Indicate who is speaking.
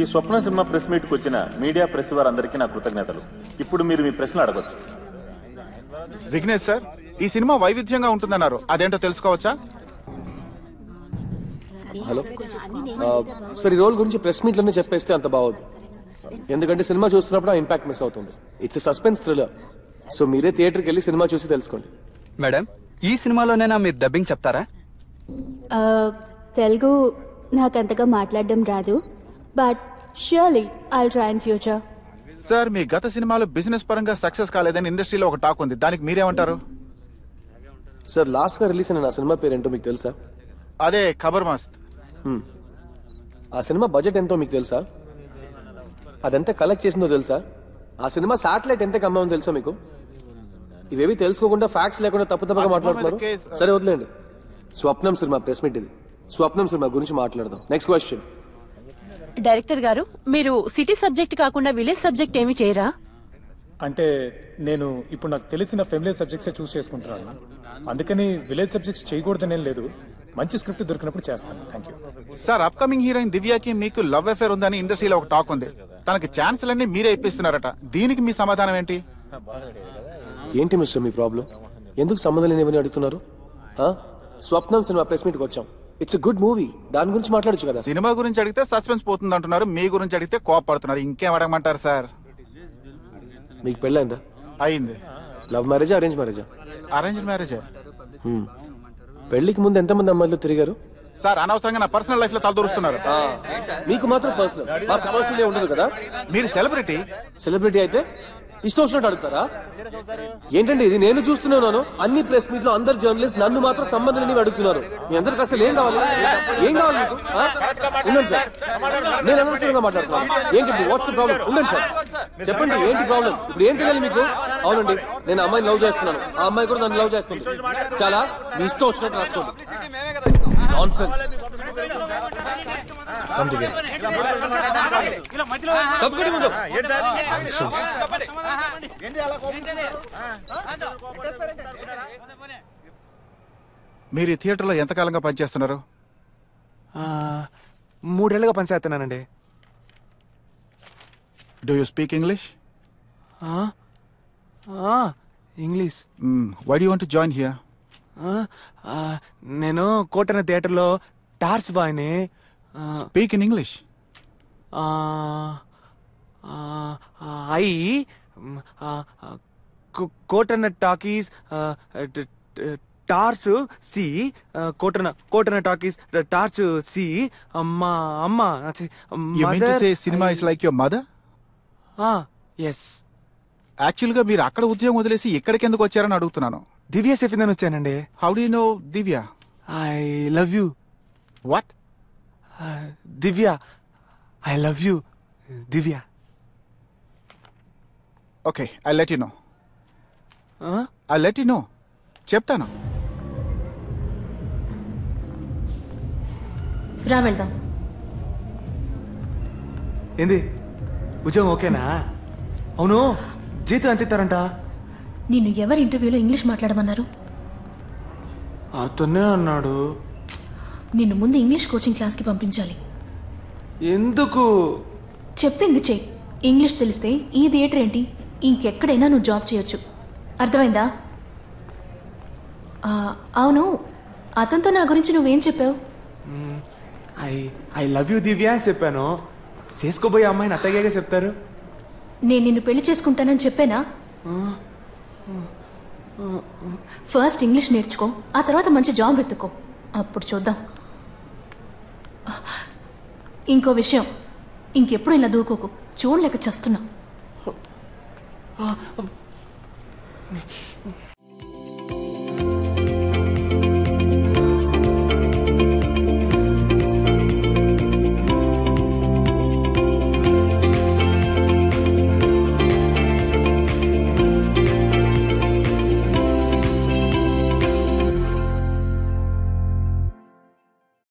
Speaker 1: ఈ స్వప్న cinema press మీట్కి వచ్చిన media press వారందరికీ నా కృతజ్ఞతలు. ఇప్పుడు మీరు మీ ప్రశ్నలు అడగొచ్చు.
Speaker 2: విఘ్నేష్ సార్ ఈ సినిమా వైవిధ్యంగా ఉంటుందన్నారు. అదేంటో తెలుసుకోవచ్చా?
Speaker 3: హలో. సార్ ఈ రోల్ గురించి ప్రెస్ మీట్లోనే చెప్పేస్తే అంత బాగోదు. ఎందుకంటే సినిమా చూస్తున్నప్పుడు ఆ ఇంపాక్ట్ మిస్ అవుతుంది. ఇట్స్ సస్పెన్స్ థ్రిల్లర్ సో మీరే థియేటర్కి వెళ్ళి సినిమా చూసి తెలుసుకోండి.
Speaker 4: మేడం ఈ సినిమాలోనైనా మీరు డబ్బింగ్ చెప్తారా?
Speaker 5: తెలుగు నాకు అంతగా మాట్లాడడం రాదు. But surely I try in future
Speaker 2: sir మీ గత సినిమాలో బిజినెస్ పరంగా సక్సెస్ కాలేదని ఇండస్ట్రీలో ఒక టాక్ ఉంది. దానికి మీరేమంటారు?
Speaker 3: సార్ లాస్ట్గా రిలీజ్ అయిన నా సినిమా పేరేంటో మీకు తెలుసా?
Speaker 2: అదే ఖబర్ మస్త్
Speaker 3: హ్మ్. ఆ సినిమా బడ్జెట్ ఎంతో మీకు తెలుసా? అదెంత కలెక్ట్ చేసిందో తెలుసా? ఆ సినిమా శాటిలైట్ ఎంత కమ్మామో తెలుసా మీకు? ఇవేవి తెలుసుకోకుండా ఫ్యాక్ట్స్ లేకుండా తప్పు తప్పుగా మాట్లాడుతున్నారు? సరే వదిలేండి స్వప్నం సినిమా ప్రెస్ మీట్ ఇది. స్వప్నం సినిమా గురించి మాట్లాడదాం. నెక్స్ట్ క్వశ్చన్
Speaker 6: డైరెక్టర్ గారు మీరు సిటీ సబ్జెక్ట్ కాకుండా విలేజ్ సబ్జెక్ట్ ఏమి చేయరా?
Speaker 7: అంటే నేను ఇప్పుడు నాకు తెలిసిన ఫెమిలియర్ సబ్జెక్ట్సే చూస్ చేసుకుంటున్నాను అందుకని విలేజ్ సబ్జెక్ట్స్ చేయకూడదనేం లేదు. మంచి స్క్రిప్ట్ దొరికినప్పుడు చేస్తాను. Thank you
Speaker 2: sir upcoming heroine దివ్యాకి మీకు లవ్ అఫేర్ ఉందని ఇండస్ట్రీలో ఒక టాక్ ఉంది. తనకి ఛాన్సులన్నీ మీరే ఇప్పిస్తున్నారట. దీనికి మీ సమాధానం ఏంటి?
Speaker 3: ఏంటి మిస్టర్ మీ ప్రాబ్లం? ఎందుకు సంబంధం లేనివని అడుగుతున్నారు? ఆ? స్వప్నం సినిమా ప్రెస్ మీట్కి వచ్చాం. ఇట్స్ గుడ్ మూవీ దాని గురించి మాట్లాడొచ్చు కదా?
Speaker 2: సినిమా గురించి అడిగితే సస్పెన్స్ పోతుంది అంటున్నారు మీ గురించి అడిగితే కోపడుతున్నారు ఇంకేం అడగమంటారు సార్?
Speaker 3: మీకు పెళ్ళైందా?
Speaker 2: అయింది.
Speaker 3: లవ్ మ్యారేజా అరేంజ్ మ్యారేజా
Speaker 2: అరేంజ్ మ్యారేజ్
Speaker 3: పెళ్ళికి ముందు ఎంతమంది అమ్మాయిలు తిరిగారు?
Speaker 2: సార్ అనవసరంగా నా పర్సనల్ లైఫ్లో తలదూరుస్తున్నారు
Speaker 3: మీకు మాత్రం పర్సనల్ పర్సనల్ ఉండదు కదా?
Speaker 2: మీరు సెలబ్రిటీ
Speaker 3: సెలబ్రిటీ అయితే? ఇష్టం వచ్చినట్టు అడుగుతారా? ఏంటండి ఇది? నేను చూస్తున్నాను అన్ని ప్రెస్ మీట్లో అందరు జర్నలిస్ట్ నన్ను మాత్రం సంబంధం లేని అడుగుతున్నారు. మీ అందరికి అసలు ఏం కావాలి? ఏం కావాలి మీకు? ఉండండి సార్. నేను అనవసరంగా మాట్లాడుతున్నాను. ఏంటి వాట్స్ ప్రాబ్లం ఉండండి సార్. చెప్పండి ఏంటి ప్రాబ్లం ఇప్పుడు ఏం తెలియాలి మీకు? అవునండి నేను అమ్మాయిని లవ్ చేస్తున్నాను. ఆ అమ్మాయి కూడా నన్ను లవ్ చేస్తుంది. చాలా మీ ఇష్టం వచ్చినట్టు రాసుకోండి. నాన్సెన్స్ తప్పకుండా ముందు. Nonsense.
Speaker 2: మీరు ఈ థియేటర్లో ఎంతకాలంగా పనిచేస్తున్నారు
Speaker 8: మూడేళ్ళుగా పనిచేస్తున్నానండి
Speaker 2: డూ యూ స్పీక్ ఇంగ్లీష్
Speaker 8: ఆ? ఆ, English
Speaker 2: why do want join here
Speaker 8: నేను కోటన థియేటర్లో టార్చ్ బాయ్ని
Speaker 2: speak in English
Speaker 8: I Kotana talkies torch C Kotana Kotana talkies torch సి మా అమ్మ
Speaker 2: say cinema is like your mother
Speaker 8: yes
Speaker 2: యాక్చువల్గా మీరు అక్కడ ఉద్యోగం వదిలేసి ఇక్కడికి ఎందుకు వచ్చారని అడుగుతున్నాను.
Speaker 8: దివ్య చెప్పిందని వచ్చానండి.
Speaker 2: How do know Divya
Speaker 8: I love you.
Speaker 2: What
Speaker 8: Divya I love you Divya.
Speaker 2: Okay I let you know. I let you know. చెప్తాను.
Speaker 9: రా వెళ్దాం.
Speaker 8: ఏంది? ఉద్యోగం ఓకేనా? అవును జీతం ఎంత ఇస్తారంట?
Speaker 9: నిన్ను ఎవరి ఇంటర్వ్యూలో ఇంగ్లీష్ మాట్లాడమన్నారు?
Speaker 8: అతనే అన్నాడు.
Speaker 9: నిన్ను ముందు ఇంగ్లీష్ కోచింగ్ క్లాస్కి పంపించాలి.
Speaker 8: ఎందుకు?
Speaker 9: చెప్పింది చెయ్యి ఇంగ్లీష్ తెలిస్తే ఈ థియేటర్ ఏంటి? ఇంకెక్కడైనా నువ్వు జాబ్ చేయొచ్చు. అర్థమైందా? అవును. అతనితో నా గురించి నువ్వేం చెప్పావు?
Speaker 8: I I love you Divya అని చెప్పాను. చేసుకోబోయే అమ్మాయిని అత్తగాగే చెప్తారు?
Speaker 9: నేను నిన్ను పెళ్ళి చేసుకుంటానని చెప్పానా? ఫస్ట్ ఇంగ్లీష్ నేర్చుకో ఆ తర్వాత మంచి జాబ్ వెతుక్కో అప్పుడు చూద్దాం. ఇంకో విషయం. ఇంకెప్పుడు ఇలా దూకోకు. చూడలేక చస్తున్నా.